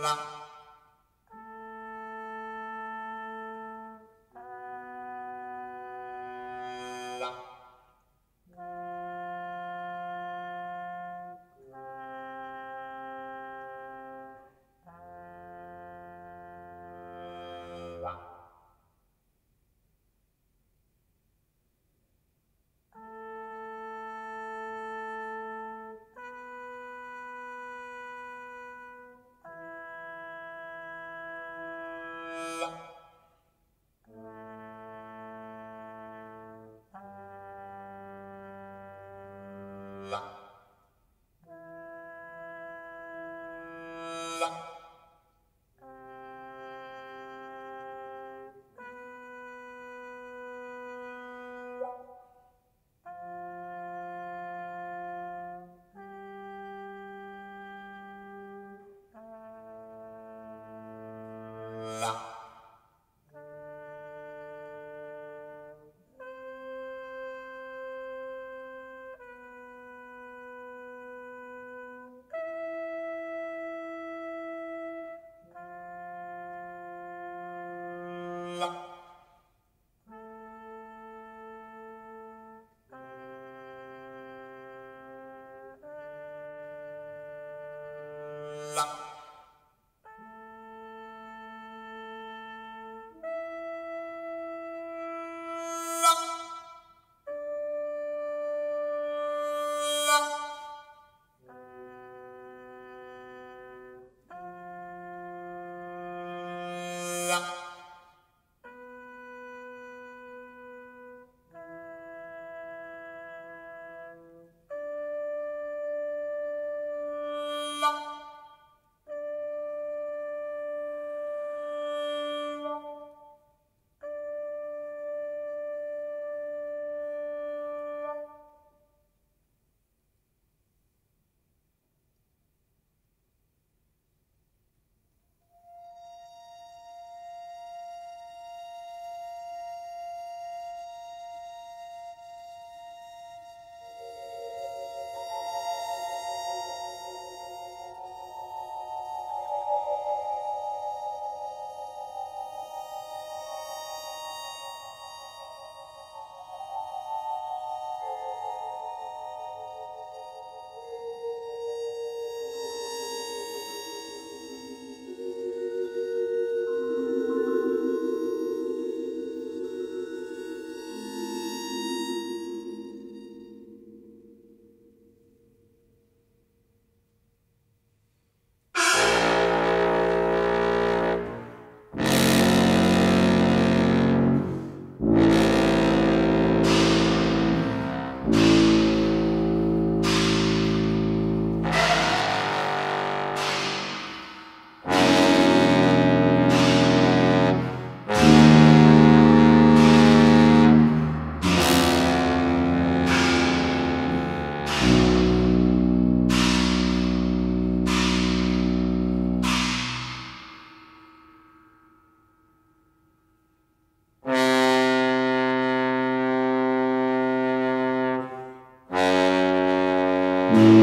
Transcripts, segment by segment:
la Mm-hmm.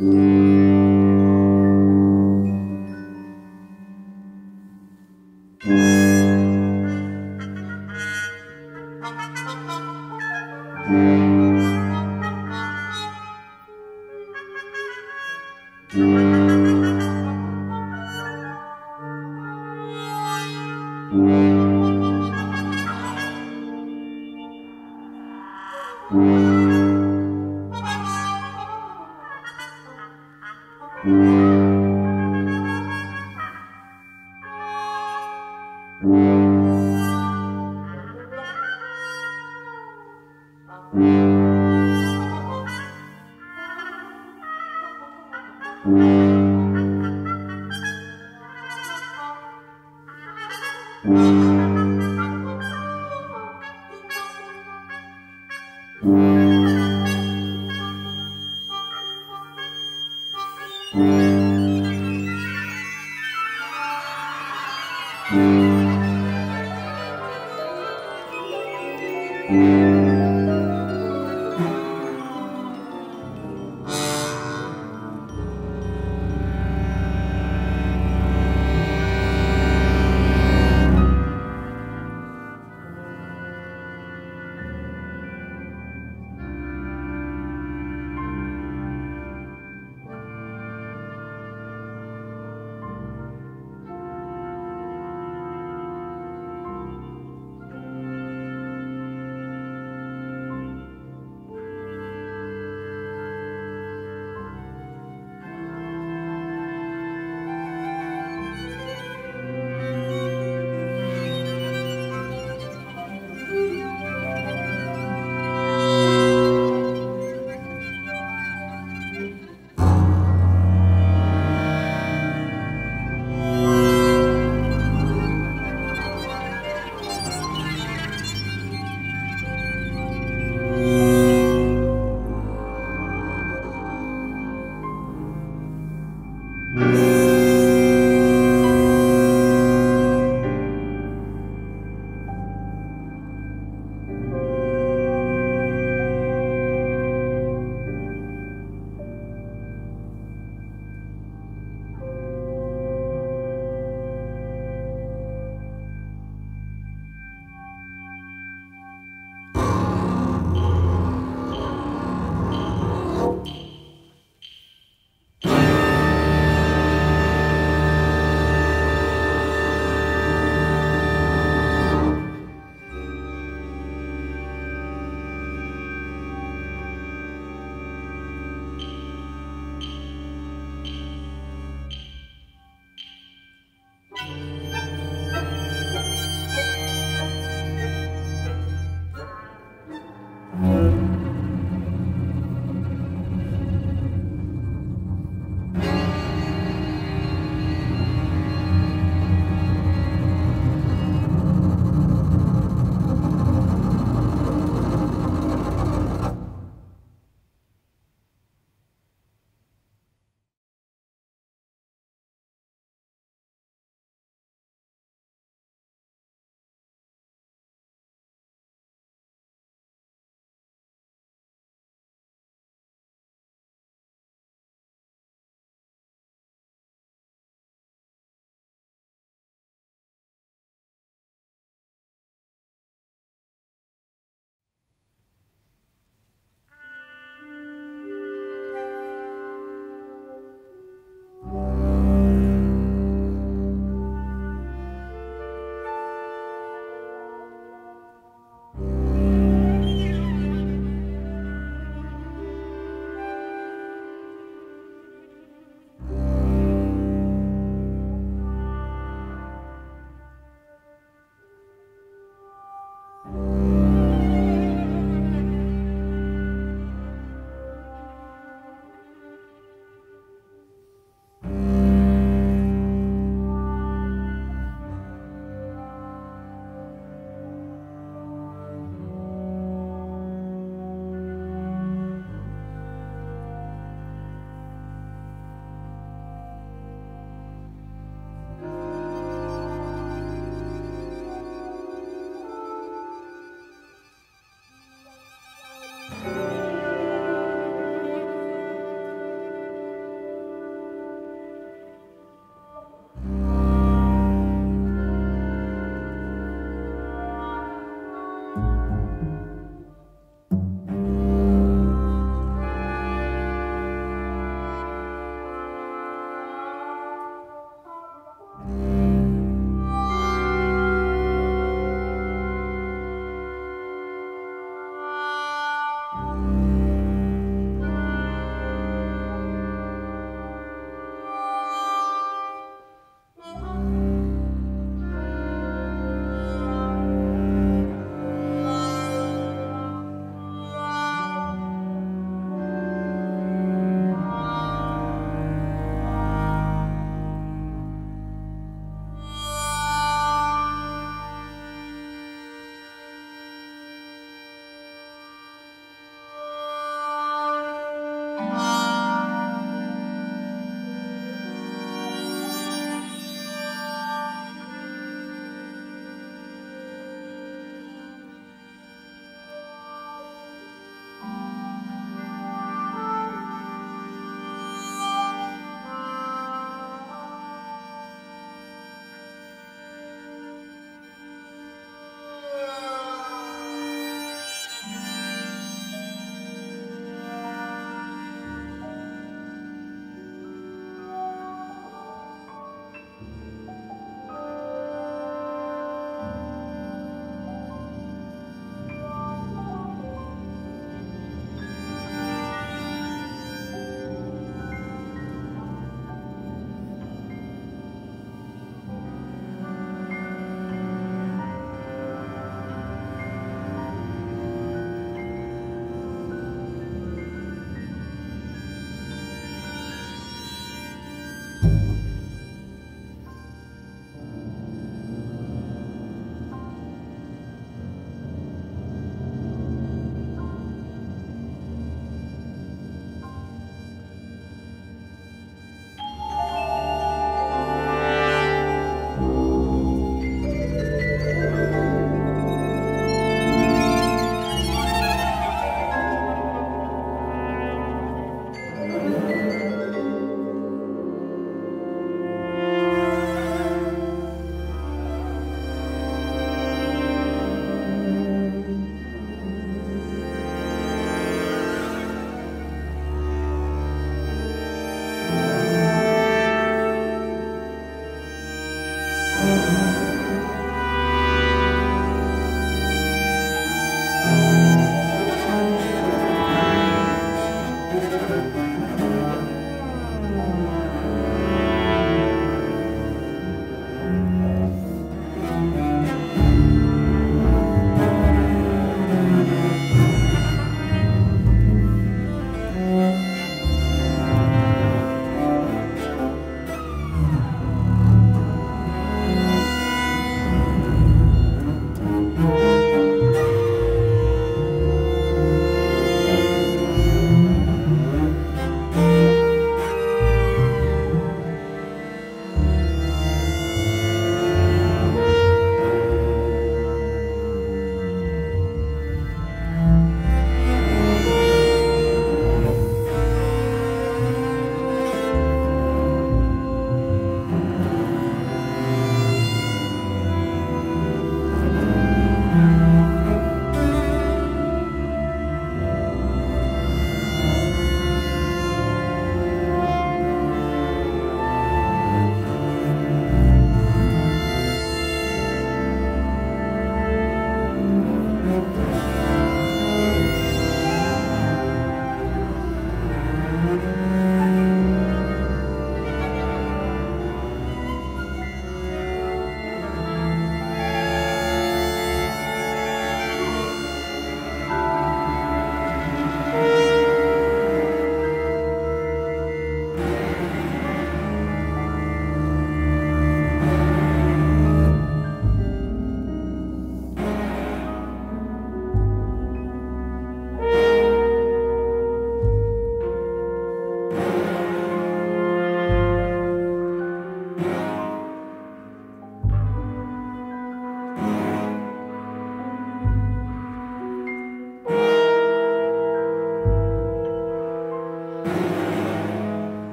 うん。